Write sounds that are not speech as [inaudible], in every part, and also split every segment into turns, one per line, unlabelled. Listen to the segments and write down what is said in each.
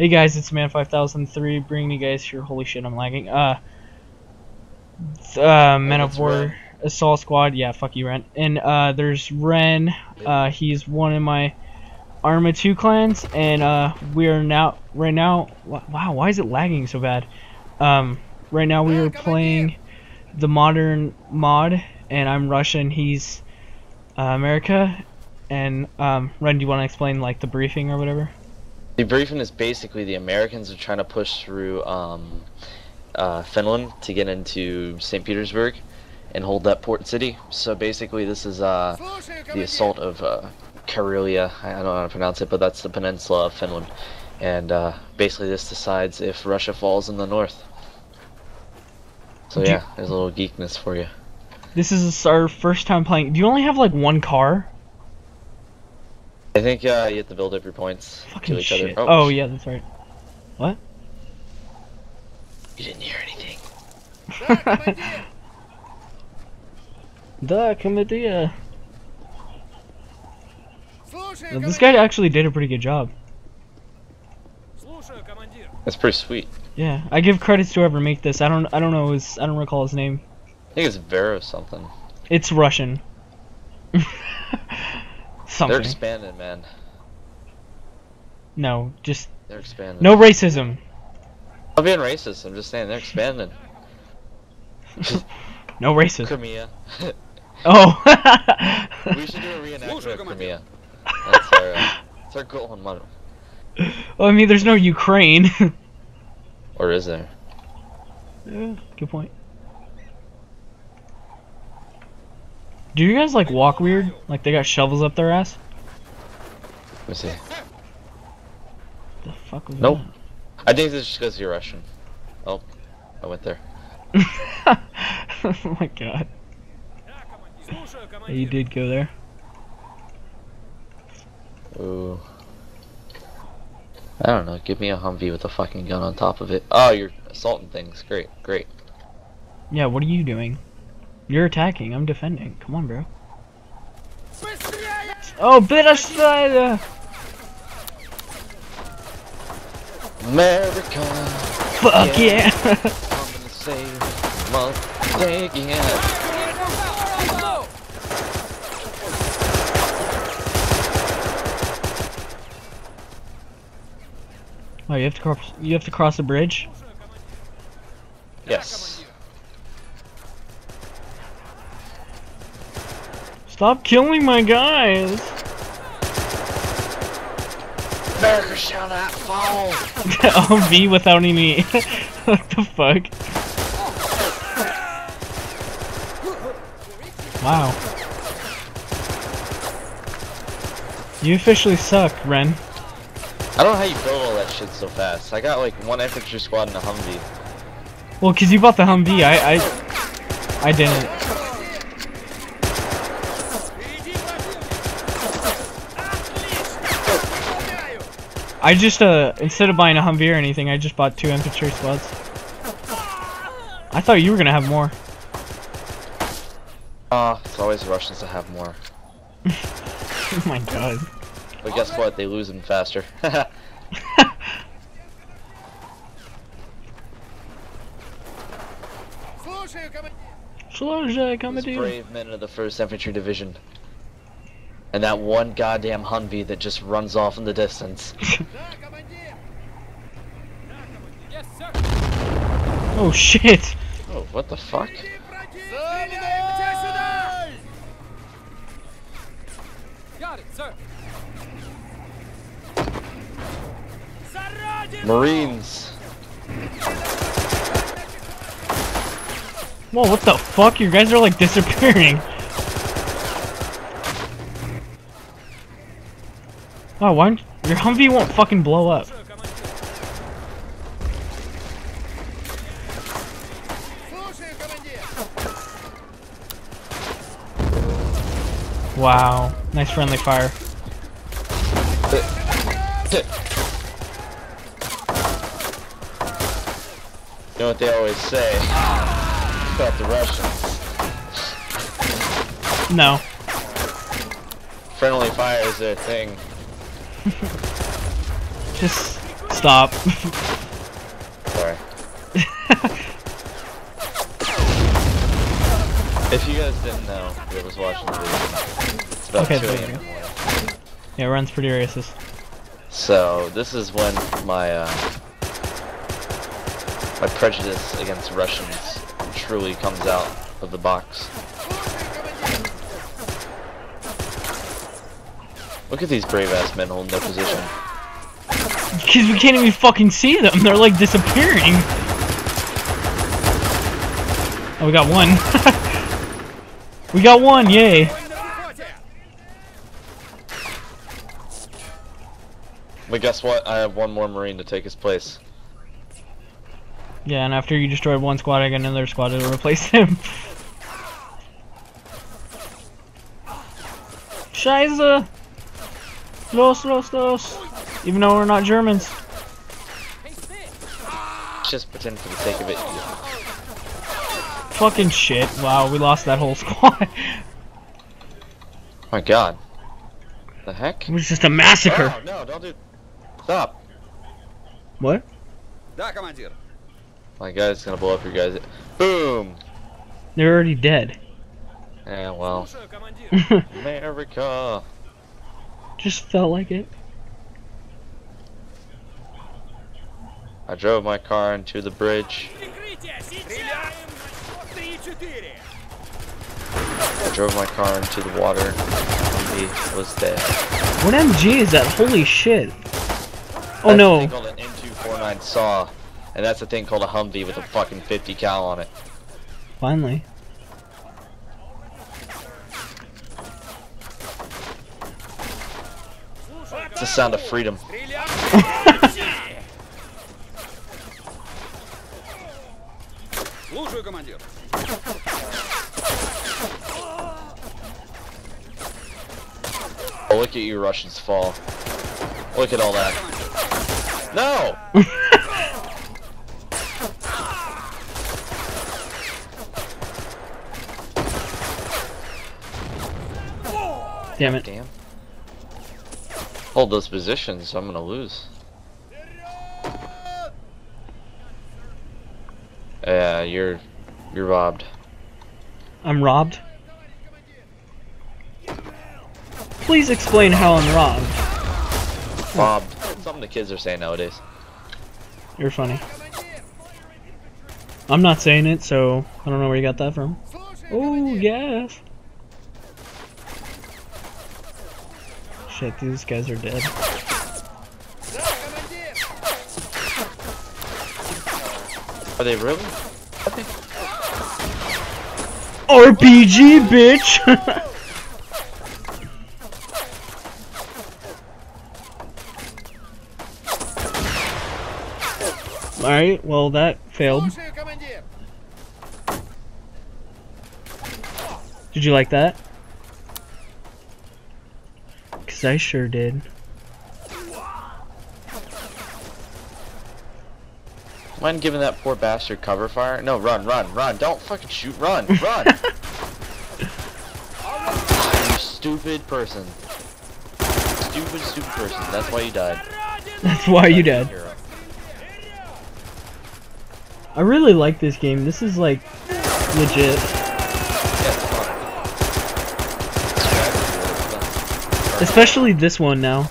Hey guys, it's Man Five Thousand Three, bringing you guys here. Holy shit, I'm lagging. Uh, uh, Men of War
Rhen.
Assault Squad. Yeah, fuck you, Rhen. And uh, there's Rhen. Uh, he's one of my Arma Two clans, and uh, we are now right now. Wow, why is it lagging so bad? Um, right now we are playing the modern mod, and I'm Russian. He's uh, America. And um, Rhen, do you want to explain like the briefing or whatever?
The briefing is basically the Americans are trying to push through um, uh, Finland to get into St. Petersburg and hold that port city. So basically, this is uh, the assault of uh, Karelia. I don't know how to pronounce it, but that's the peninsula of Finland. And uh, basically, this decides if Russia falls in the north. So yeah, there's a little geekness for you.
This is our first time playing. Do you only have like one car?
I think uh, you have to build up your points
Fucking
to each
shit.
other.
Oh. oh. yeah, that's right. What?
You didn't hear anything.
the Comedia. This guy actually did a pretty good job.
That's pretty sweet.
Yeah, I give credits to whoever made this. I don't, I don't know his, I don't recall his name.
I think it's Vero something.
It's Russian. [laughs] Something.
They're expanding, man.
No, just.
They're expanding.
No racism.
I'm being racist. I'm just saying they're expanding. [laughs]
no racism.
Crimea. [laughs]
oh. [laughs]
we should do a reenactment of Crimea. That's our, uh, that's our goal in mind.
Well, I mean, there's no Ukraine.
or is there?
Yeah, good point. Do you guys like walk weird? Like they got shovels up their ass?
Let's see.
The fuck was
Nope. That? I think this is just because you're Russian. Oh, I went there. [laughs]
oh my god.
Oh,
you did go there.
Ooh. I don't know, give me a Humvee with a fucking gun on top of it. Oh, you're assaulting things. Great, great.
Yeah, what are you doing? You're attacking, I'm defending. Come on, bro. Oh, Bitterstein!
America,
Fuck yeah!
I'm [laughs] gonna save month taking it.
oh, you have to cross. You have to cross the bridge.
Yes.
Stop killing my guys!
America shall not fall.
oh, V without any. [laughs] what the fuck? Wow. You officially suck, Rhen.
I don't know how you build all that shit so fast. I got like one infantry squad and a Humvee.
Well, cause you bought the Humvee, I, I, I didn't. I just uh instead of buying a Humvee or anything, I just bought two infantry squads. I thought you were gonna have more.
Ah, it's always the Russians that have more.
oh [laughs] my god.
But guess what? They lose them faster. [laughs]
Слушаю, командир.
Слушай,
Those
командир.
brave men of the 1st Infantry Division. and that one goddamn Humvee that just runs off in the distance. [laughs]
oh shit!
Oh, what the fuck? Marines!
Whoa, what the fuck? You guys are like disappearing. Wow, why your Humvee won't fucking blow up. Wow, nice friendly fire.
You know what they always say about the Russians?
No.
Friendly fire is their thing.
Just Stop.
Sorry. If you guys didn't know, who was watching the video, it's about
Okay,
2
there
a.m.
you
in
go.
the morning.
yeah, Run's pretty racist.
So this is when my uh, my prejudice against Russians truly comes out of the box. Look at these brave ass men holding their position.
Because we can't even fucking see them. They're like disappearing. Oh, we got one. [laughs] we got one, yay.
But guess what? I have one more Marine to take his place.
Yeah, and after you destroyed one squad, I got another squad to replace him. [laughs] Scheiße! Los, los, los! Even though we're not Germans.
Just pretend for the sake of it.
Fucking shit. Wow, we lost that whole [laughs] squad.
my god. The heck?
It was just a massacre.
Oh, no, don't do... Stop.
What?
Da,
My guy's gonna blow up your guys. Boom!
They're already dead.
Yeah, well. [laughs] America!
Just felt like it.
I drove my car into the bridge. I drove my car into the water. He was dead.
What MG is that? Holy shit. Oh no.
an M249 saw. And that's a thing called a Humvee with a fucking 50 cal on it.
Finally.
the sound of freedom.
Стреляй! Слушаю, командир.
Oh, look at you Russians fall. Look at all that. No!
Damn it.
Damn. Hold those positions, I'm gonna lose. Yeah, you're you're robbed.
I'm robbed. Please explain how I'm robbed.
Robbed. Something the kids are saying nowadays.
You're funny. I'm not saying it, so I don't know where you got that from. Oh, yes. shit, these guys are dead.
Are they really? Okay.
RPG, bitch! [laughs] Alright, well that failed. Did you like that? Cause I sure did.
Mind giving that poor bastard cover fire? No, run, run, run. Don't fucking shoot. Run, [laughs] run. you stupid person. Stupid, stupid person. That's why you died.
That's why you
died.
I really like this game. This is like legit.
Yeah, it's fun. It's
Especially this one now.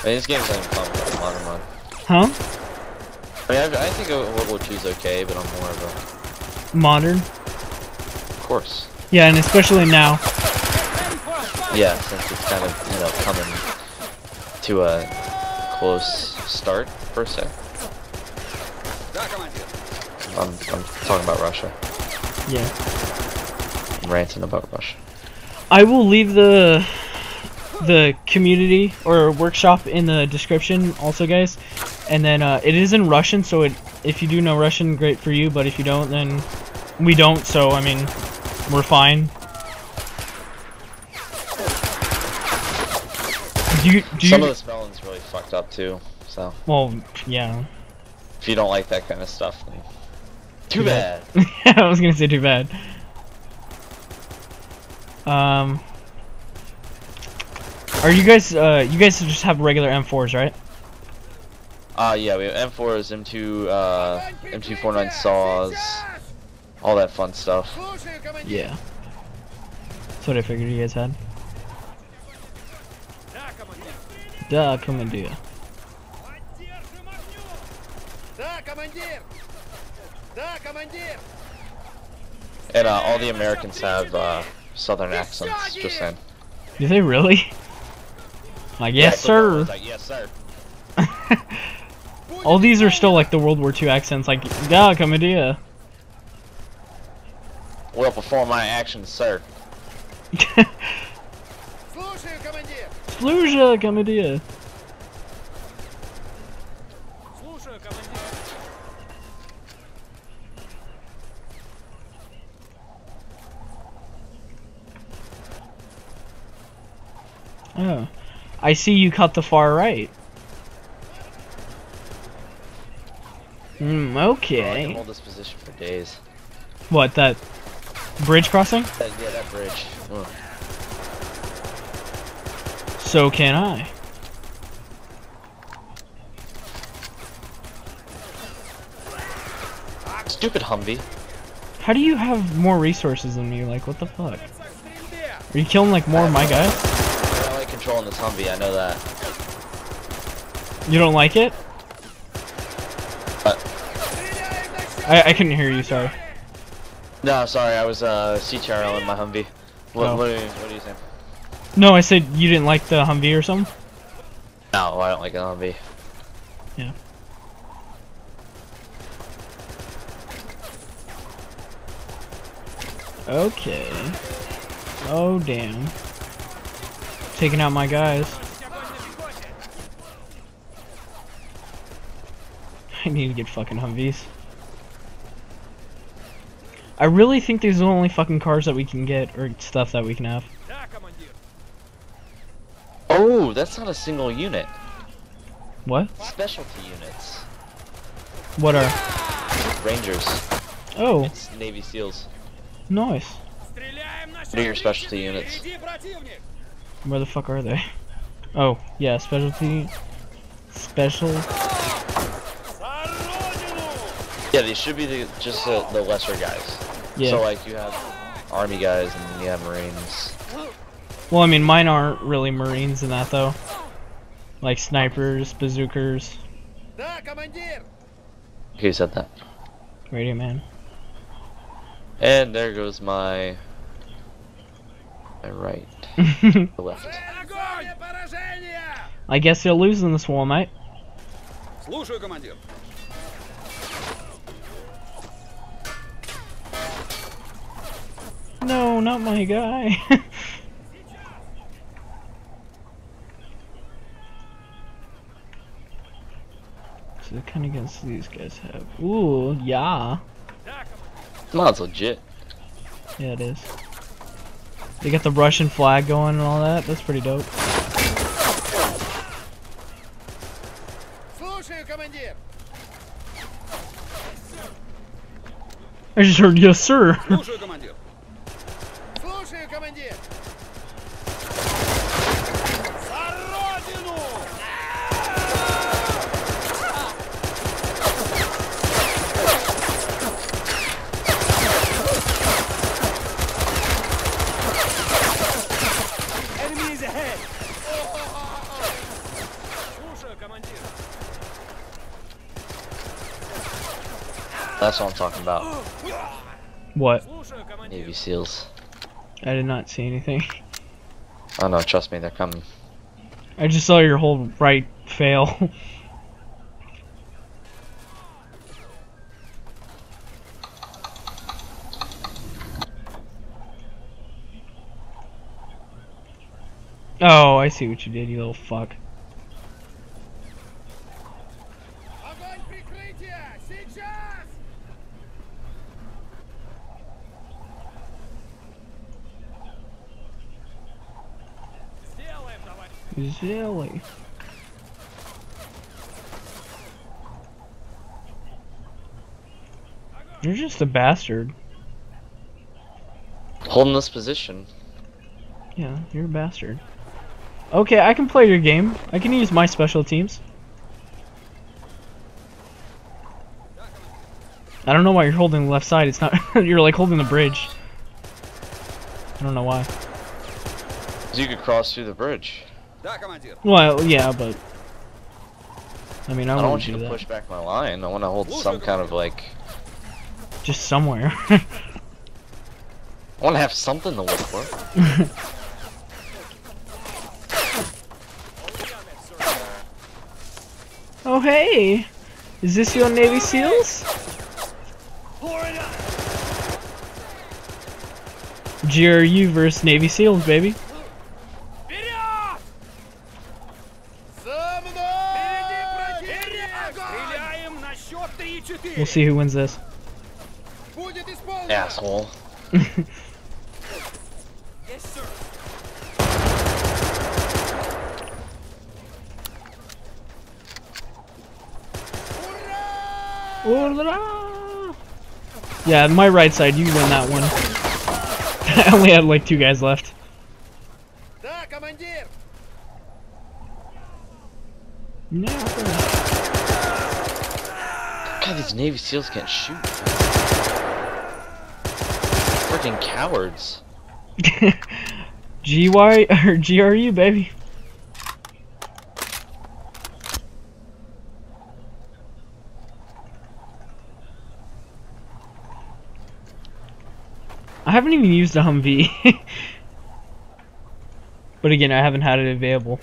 I this game's like Pokemon.
Huh?
I mean, I, I think World War II's okay, but I'm more of a... Modern? Of course.
Yeah, and especially now.
Yeah, since it's kind of, you know, coming to a close start, per se. I'm, I'm talking about Russia.
Yeah.
I'm ranting about Russia.
I will leave the the community or workshop in the description also guys. And then uh, it is in Russian so it if you do know Russian great for you. But if you don't then we don't. So I mean we're fine. Do you do
Some
you
of the spelling's really fucked up too, so.
Well yeah.
If you don't like that kind of stuff, then too
Too
bad.
bad. [laughs] I was gonna say too bad um are you guys uh you guys just have regular M4s right
Uh, yeah, we have M4s, M2, uh, M249 saws, all that fun stuff.
Слушаю, командир.
Yeah. That's what I figured you guys had.
Да, командир.
Duh, commandeer.
Поддержим огнем. Да, командир. Да, командир.
And uh, all the Americans have uh, southern accents, just saying.
Do they really? Like, yes,
yeah,
sir.
Like, yes, sir. [laughs]
All these are still like the World War II accents, like, God, come
here. Well, perform my actions, sir. [laughs]
Sluja, come
here. I see you cut the far right.
Mm,
okay.
hold this position for days.
What, that bridge crossing?
That, yeah, that bridge. Ugh.
So can I.
Stupid Humvee.
How do you have more resources than me? Like, what the fuck? Are you killing, like, more of my guys?
controlling this Humvee, I know that.
You don't like it?
What?
I, I couldn't hear you, sorry.
No, sorry, I was uh, CTRL in my Humvee. What,
oh.
what, are you, what are you saying?
No, I said you didn't like the Humvee or something?
No, I don't like the Humvee.
Yeah. Okay. Oh, damn. Taking out my guys. [laughs] I need to get fucking Humvees. I really think these are the only fucking cars that we can get, or stuff that we can have.
Oh, that's not a single unit.
What?
Specialty units.
What are?
Rangers.
Oh.
It's Navy SEALs.
Nice.
What are your specialty units?
Where the fuck are they? Oh, yeah, specialty. Special.
Yeah, these should be the, just the lesser guys.
Yeah.
So, like, you have army guys and you have marines.
Well, I mean, mine aren't really marines in that, though. Like snipers,
bazookers.
Who said that?
Radio man.
And there goes my... My right. [laughs] left.
Огонь. Поражение.
I guess you'll lose in this war, mate.
Слушаю, командир.
No, not my guy. [laughs] so what kind of guns do these guys have? Ooh, yeah.
Да, командир.
No, it's legit.
Yeah, it is. They got the Russian flag going and all that. That's pretty dope. I just heard yes sir.
That's what I'm talking about.
What?
Navy SEALs.
I did not see anything. [laughs]
Oh no, trust me, they're coming.
I just saw your whole right fail. [laughs] oh, I see what you did, you little fuck. Silly. You're just a bastard.
Holding this position.
Yeah, you're a bastard. Okay, I can play your game. I can use my special teams. I don't know why you're holding the left side. It's not... [laughs] you're like holding the bridge. I don't know why.
You could cross through the bridge.
Well, yeah, but I mean, I,
I don't want you to
that.
push back my line. I want to hold some kind of like
just somewhere. [laughs]
I want to have something to look for. [laughs]
oh hey, is this your Navy SEALs? GRU versus Navy SEALs, baby. see who wins this.
Asshole. [laughs]
yes, sir.
Yeah, my right side, you win that one. [laughs] I only had like two guys left.
Navy SEALs can't shoot. Freaking cowards. [laughs]
GY or GRU, baby. I haven't even used a Humvee. [laughs] but again, I haven't had it available.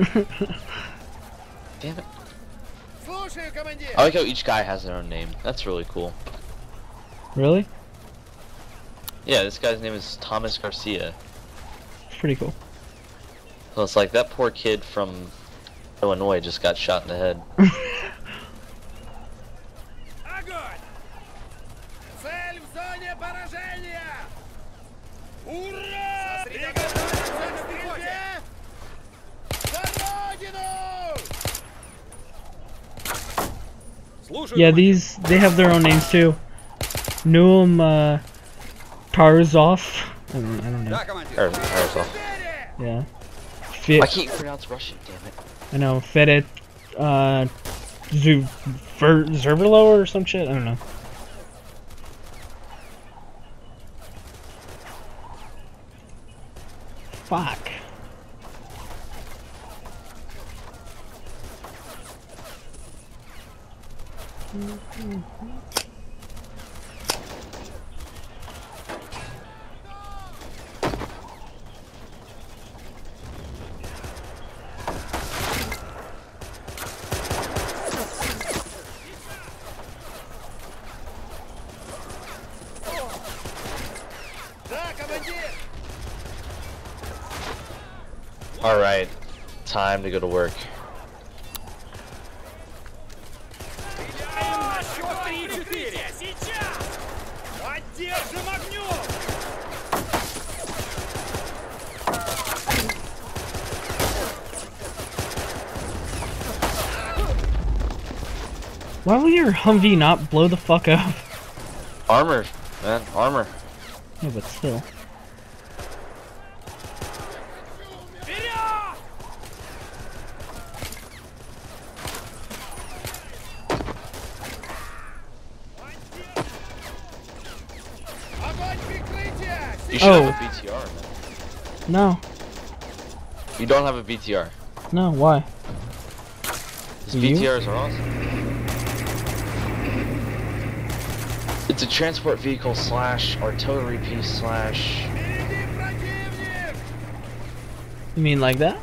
[laughs]
Damn it. I like how each guy has their own name. That's really cool.
Really?
Yeah, this guy's name is Thomas Garcia.
It's pretty cool.
So it's like that poor kid from Illinois just got shot in the head. [laughs]
Yeah, these they have their own names too. Newum uh, Tarzov. I don't, I don't know.
Tar Tarzov.
Yeah.
I can't pronounce Russian. Damn it.
I know. Fedet. Uh, Zu Ver Zerverlo or some shit. I don't know. Fuck.
Alright, time to go to work.
Why will your Humvee not blow the fuck up?
Armor, man, armor.
Yeah, but still.
should
oh.
have a BTR.
No.
You don't have a BTR.
No, why?
BTRs are awesome. It's a transport vehicle slash artillery piece slash.
You mean like that?